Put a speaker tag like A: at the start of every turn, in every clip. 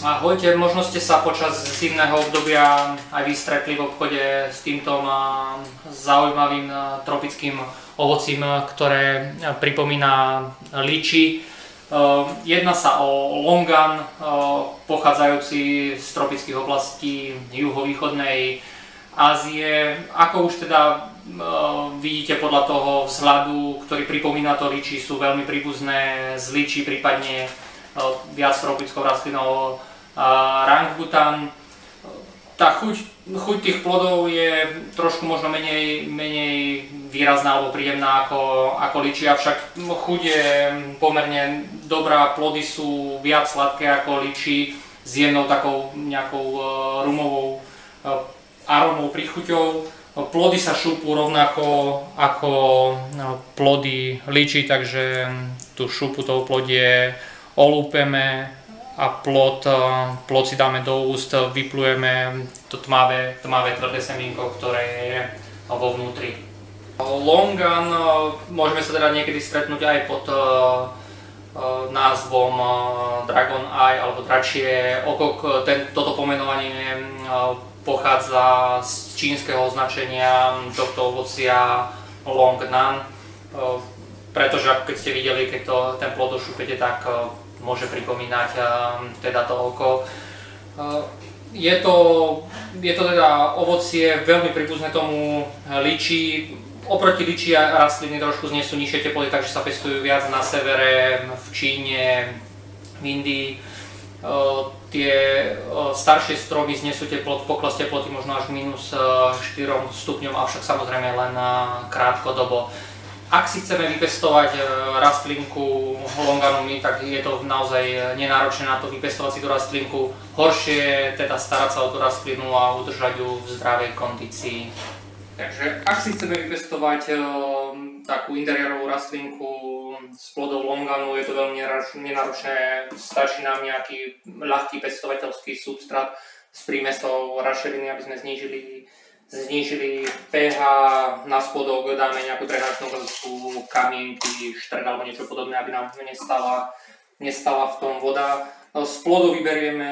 A: Ahojte, možno ste sa počas zimného obdobia aj vy stretli v obchode s týmto zaujímavým tropickým ovocím, ktoré pripomína liči. Jedná sa o longan, pochádzajúci z tropických oblastí juhovýchodnej Ázie. Ako už teda vidíte podľa toho vzhľadu, ktorý pripomína to liči, sú veľmi príbuzné z liči, prípadne viac tropickou rastlinou rangbutan. Tá chuť, chuť tých plodov je trošku možno menej, menej výrazná alebo príjemná ako, ako liči, avšak chuť je pomerne dobrá, plody sú viac sladké ako liči s jemnou takou nejakou uh, rumovou uh, aromou, príchuťou. Plody sa šupú rovnako ako no, plody liči, takže tú šupu toho plodie olúpeme, a plot, eh, plot si dáme do úst, vyplujeme to tmavé, tmavé tvrdé semínko, ktoré je vo vnútri. Longan eh, môžeme sa teda niekedy stretnúť aj pod eh, názvom Dragon Eye alebo dračie oko. Ten, toto pomenovanie pochádza z čínskeho označenia tohto ovocia Long Nan, pretože keď ste videli, keď to, ten plod ošupete, tak môže pripomínať teda to oko. Je to, je to teda ovocie veľmi príbuzné tomu liči. Oproti liči rastliny trošku znesú nižšie teploty, takže sa pestujú viac na severe, v Číne, v Indii. Tie staršie stromy znesú teplot, pokles teploty možno až minus 4 stupňom, avšak samozrejme len krátkodobo. Ak si chceme vypestovať e, rastlinku longanumi, tak je to naozaj nenáročné na to vypestovať si tú rastlinku. Horšie je teda starať sa o tú rastlinu a udržať ju v zdravej kondícii. Takže ak si chceme vypestovať e, takú interiérovú rastlinku s plodov longanu, je to veľmi nenáročné, stačí nám nejaký ľahký pestovateľský substrát s prímesou rašeliny, aby sme znížili znížili pH na spodok, dáme nejakú drenačnú vrstvu, kamienky, štred alebo niečo podobné, aby nám nestala, nestala v tom voda. No, z plodu vyberieme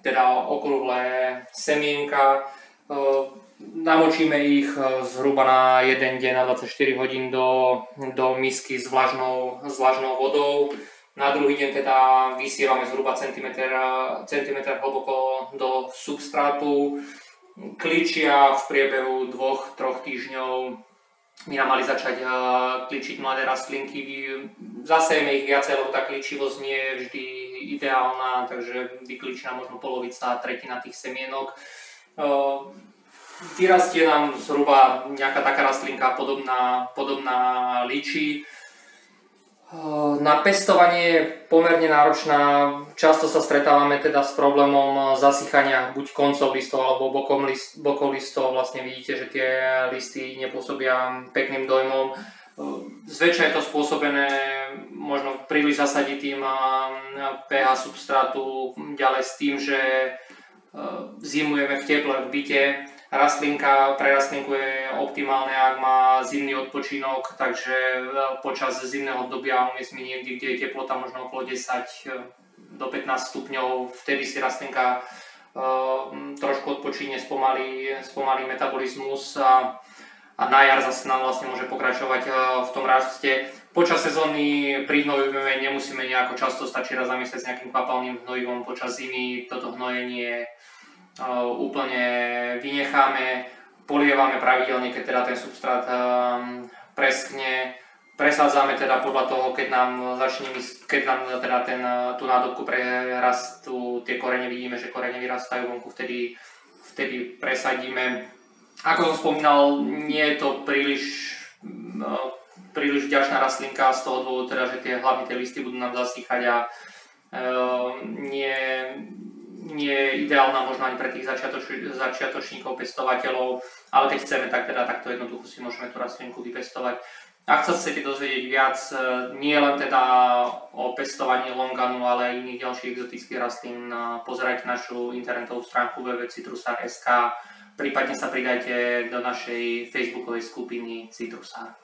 A: teda okrúhle semienka, namočíme ich zhruba na 1 deň na 24 hodín do, do misky s vlažnou, s vlažnou vodou. Na druhý deň teda vysievame zhruba centimetr, centimetr hlboko do substrátu kličia v priebehu dvoch, troch týždňov by nám mali začať uh, kličiť mladé rastlinky. Zasejeme ich viacej, lebo tá kličivosť nie je vždy ideálna, takže vykličí nám možno polovica, tretina tých semienok. Uh, vyrastie nám zhruba nejaká taká rastlinka podobná, podobná liči. Na pestovanie je pomerne náročná. Často sa stretávame teda s problémom zasychania buď koncov listov alebo bokom, list, bokom listov. Vlastne vidíte, že tie listy nepôsobia pekným dojmom. Zväčša je to spôsobené možno príliš zasaditým pH substrátu, ďalej s tým, že zimujeme v teple v byte rastlinka pre rastlinku je optimálne, ak má zimný odpočinok, takže e, počas zimného obdobia umiestni niekde, kde je teplota možno okolo 10 e, do 15 stupňov, vtedy si rastlinka uh, trošku odpočíne, spomalí, spomalí metabolizmus a, a na jar zase nám vlastne môže pokračovať v tom raste. Počas sezóny pri hnojiveme nemusíme nejako často, stačí raz za mesiac s nejakým kvapalným hnojivom, počas zimy toto hnojenie úplne vynecháme, polievame pravidelne, keď teda ten substrát preskne, presádzame teda podľa toho, keď nám začne, keď nám teda ten, tú nádobku prerastú, tie korene vidíme, že korene vyrastajú vonku, vtedy, vtedy presadíme. Ako som spomínal, nie je to príliš, no, príliš vďačná rastlinka z toho dôvodu, teda, že tie, hlavne tie listy budú nám zasychať a e, nie, nie je ideálna možno ani pre tých začiatoč, začiatočníkov, pestovateľov, ale keď chceme, tak teda takto jednoducho si môžeme tú rastlinku vypestovať. Ak sa chcete dozvedieť viac, e, nie len teda o pestovaní longanu, ale aj iných ďalších exotických rastlín, e, pozerajte našu internetovú stránku www.citrusar.sk, prípadne sa pridajte do našej facebookovej skupiny Citrusar.